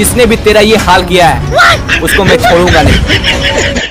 जिसने भी तेरा ये हाल किया है उसको मैं छोड़ूँगा नहीं।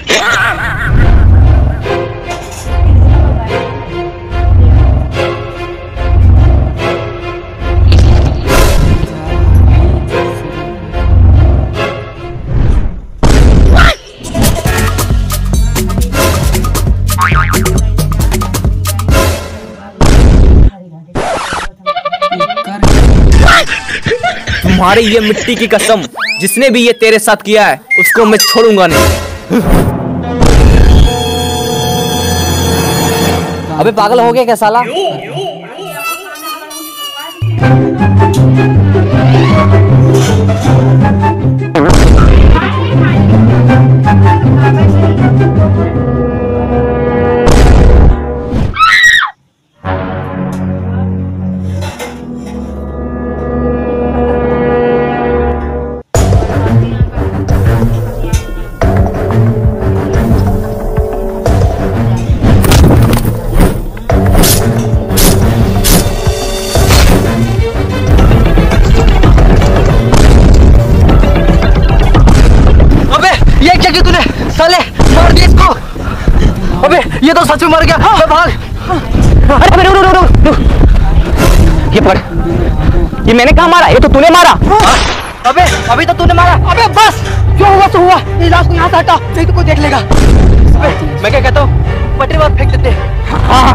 तुम्हारी ये मिट्टी की कसम, जिसने भी ये तेरे साथ किया है, उसको मैं छोड़ूँगा नहीं। अबे पागल हो गया क्या साला? अबे अबे ये तो सच में मर गया। हाँ। भाग। अरे अरे रुक रुक रुक रुक। ये पकड़। ये मैंने कहा मारा? ये तो तूने मारा। अबे अभी तो तूने मारा। अबे बस। जो हुआ तो हुआ। ये लाश को यहाँ से हटा। नहीं तो कोई देख लेगा। मैं क्या कहता हूँ? पटरी बात फेंक देते। हाँ हाँ।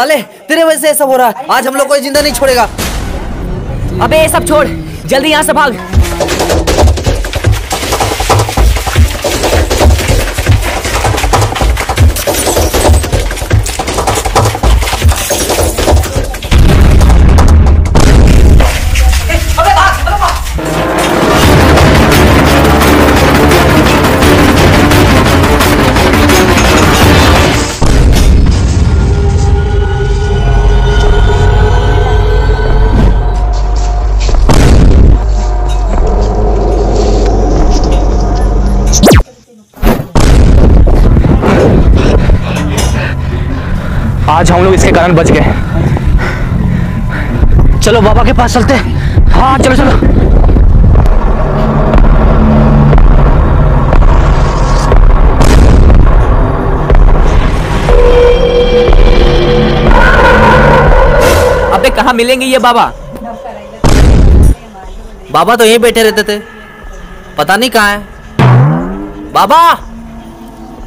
साले, तेरे वजह से ऐसा हो रहा है। आज हम लोग कोई ज़िंदा नहीं छोड़ेगा। अबे, ये सब छोड़। जल्दी यहाँ से भाग। आज हम लोग इसके कारण बच गए। चलो बाबा के पास चलते। हाँ चलो चलो। अबे कहाँ मिलेंगे ये बाबा? बाबा तो यहीं बैठे रहते थे। पता नहीं कहाँ है। बाबा!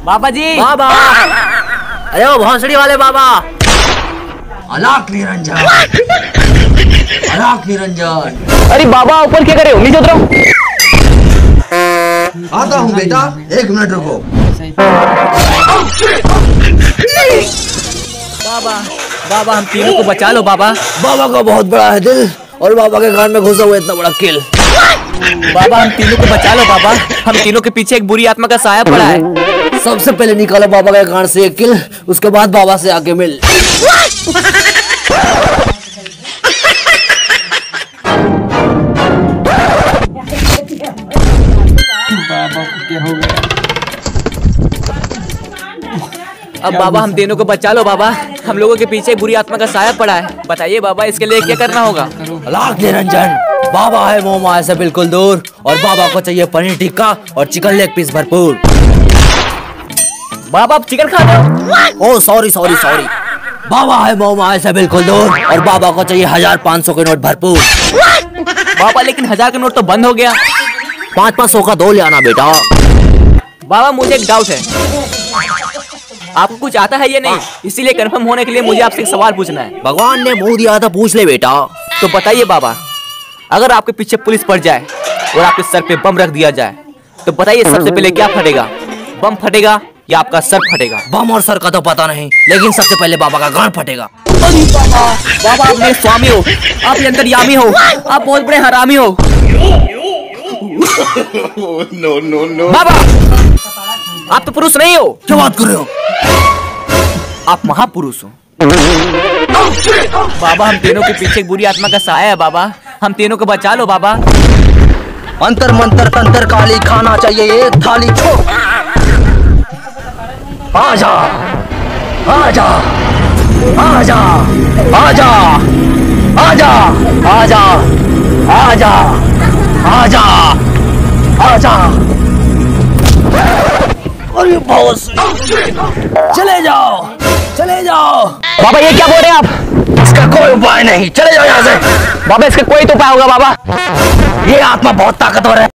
बाबा जी! बाबा! अरे वो भौंसड़ी वाले बाबा। अलाक निरंजन। अलाक निरंजन। अरे बाबा ऊपर क्या करे हो? नीचे उतरो। आता हूँ बेटा एक मिनट रुको। बाबा बाबा हम तीनों को बचा लो बाबा। बाबा का बहुत बड़ा है दिल और बाबा के कान में घुसा हुआ इतना बड़ा किल। बाबा हम तीनों को बचा लो बाबा। हम तीनों के पीछे एक बुरी आत्मा का साया पड़ा है। सबसे पहले निकालो बाबा के कान से एक किल उसके बाद बाबा से आके मिल। अब बाबा हम तीनों को बचा लो बाबा। हम लोगों के पीछे बुरी आत्मा का साया पड़ा है। बताइए बाबा इसके लिए क्या करना होगा? लाख निरंजन बाबा है मोमा से बिल्कुल दूर। और बाबा को चाहिए पनीर टिक्का और चिकन लेग पीस भरपूर। बाबा आप चिकन खाते हो? सॉरी सॉरी सॉरी बाबा है मोमा से बिल्कुल दूर और बाबा को चाहिए हज़ार पाँच सौ के नोट भरपूर। बाबा लेकिन हज़ार का नोट तो बंद हो गया। पाँच पाँच सौ का दो ले आना बेटा। बाबा मुझे एक डाउट है। आपको कुछ आता है या नहीं? इसीलिए कंफर्म होने के लिए मुझे आपसे एक सवाल पूछना है। भगवान ने मुँह दिया था पूछ ले बेटा। तो बताइए बाबा अगर आपके पीछे पुलिस पड़ जाए और आपके सर पे बम रख दिया जाए तो बताइए सबसे पहले क्या फटेगा? बम फटेगा? या आपका सर फटेगा। बम और सर का तो पता नहीं लेकिन सबसे पहले बाबा का गांड फटेगा। बाबा बाबा आप मेरे स्वामी हो। आप ये अंतर्यामी हो। आप बहुत बड़े हरामी हो। नो नो नो बाबा आप तो पुरुष नहीं हो। क्या बात कर रहे हो? आप महापुरुष हो। बाबा हम तीनों के पीछे एक बुरी आत्मा का साया है बाबा। हम तीनों को बचा लो बाबा। अंतर मंतर तंत्र काली खाना चाहिए एक थाली छो आजा। आजा। आजा। आजा। आजा। आजा। आजा। आजा। आजा। अरे बॉस चले जाओ। चले जाओ। बाबा ये क्या बोल रहे हैं आप? इसका कोई उपाय नहीं। चले जाओ यहाँ से। बाबा इसका कोई तो उपाय होगा बाबा। ये आत्मा बहुत ताकतवर है।